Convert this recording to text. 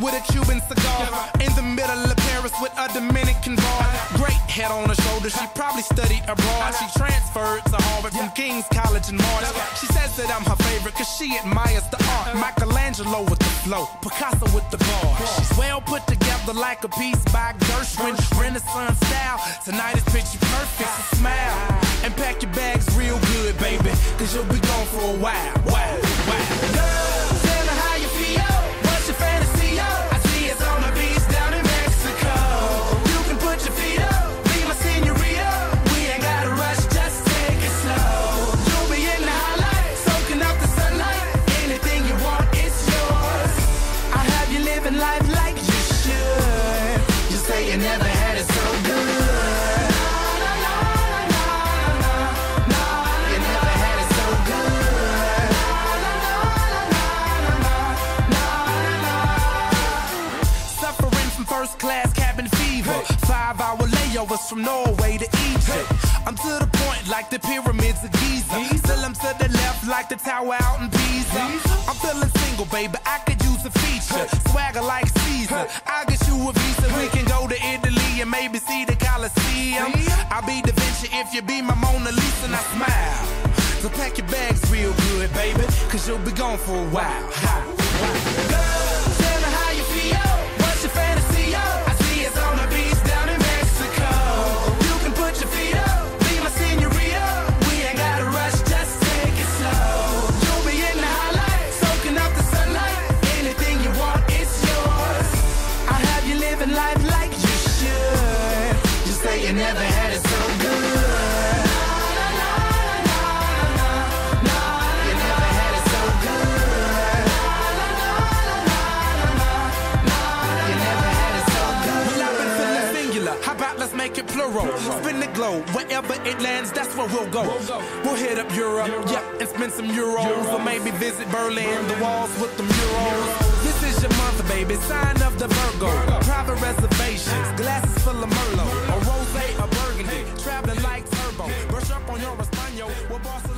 with a Cuban cigar. In the middle of Paris with a Dominican bar. Great head on her shoulder, she probably studied abroad. She transferred to Harvard from King's College in March. She says that I'm her favorite cause she admires the art. Michelangelo with the flow, Picasso with the bar. She's well put together like a piece by Gershwin. Renaissance style, tonight is picture perfect. So smile and pack your bags real good, baby. Cause you'll be gone for a while. You never had it so good. First class cabin fever. Five hour layovers from Norway to Egypt. I'm to the point like the pyramids of Giza. Still I'm to the left like the tower out in Pisa. I'm feeling single, baby. I could use a feature. Swagger like Caesar. I'll get you a visa. We maybe see the Colosseum. I'll be Da Vinci if you be my Mona Lisa and I smile. So pack your bags real good, baby. Cause you'll be gone for a while. Girl, tell me how you feel. What's your fantasy? I see it's on the beach down in Mexico. You can put your feet up, be my senorita. We ain't gotta rush, just take it slow. You'll be in the highlight, soaking up the sunlight. Anything you want, it's yours. I have you living life like. You say you never had it so good. Make it plural? Spin the globe. Wherever it lands, that's where we'll go. We'll hit up Europe, yeah, and spend some euros. Or maybe visit Berlin, the walls with the murals. This is your month, baby. Sign of the Virgo. Private León o España o Barcelona